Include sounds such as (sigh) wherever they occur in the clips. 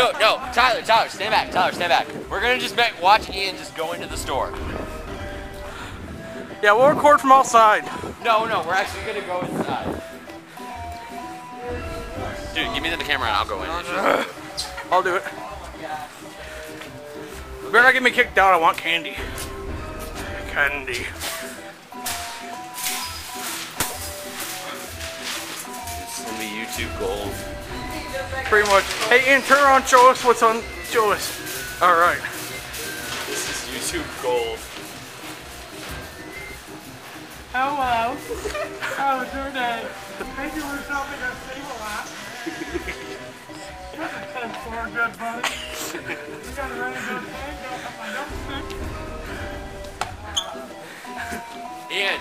no, no. Tyler, Tyler, stand back. Tyler, stand back. We're gonna just make, watch Ian just go into the store. Yeah, we'll record from outside. No, no, we're actually gonna go inside. Dude, give me the camera and I'll go in. (laughs) I'll do it. You better not get me kicked out. I want candy. Candy. It's gonna be YouTube gold. Pretty much. Hey, Ian, turn around. Show us what's on. Show us. All right. This is YouTube gold. Hello. (laughs) Oh, How's your day? Thank you for shopping at Save Lot. That's for good, buddy. We got a really good thing. Don't have my nose Ian,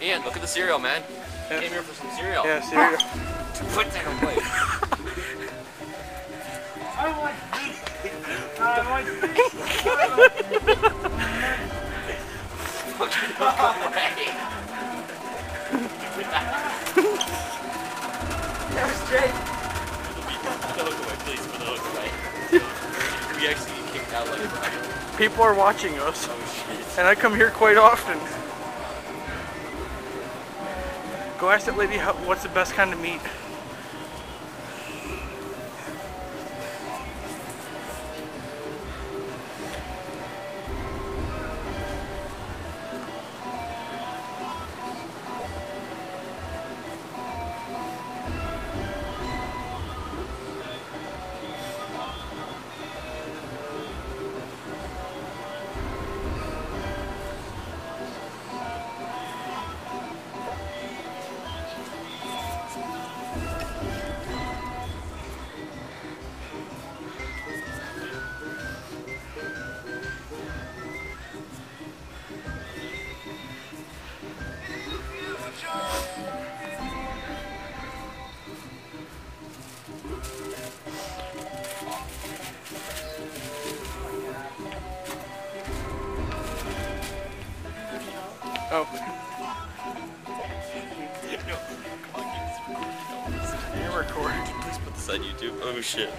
Ian, look at the cereal, man. Yeah. Came here for some cereal. Yeah, cereal. (laughs) Put that away. (laughs) I like this. Like this. I get kicked out like that. People are watching us, Oh and I come here quite often. Go ask that lady how, what's the best kind of meat. Oh, (laughs) you're recording. Please put this on YouTube. Oh shit. (laughs)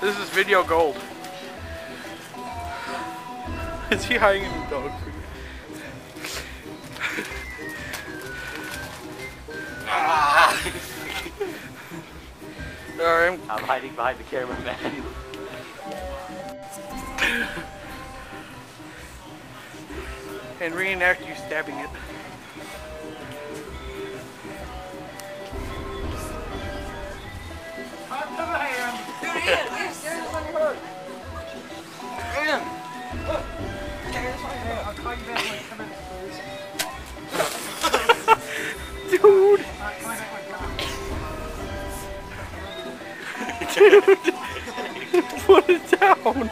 This is video gold. (laughs) Is he hiding in the dog food? Ah! Alright, I'm hiding behind the camera, man. and reenact you stabbing it. Dude! (laughs) Put it down!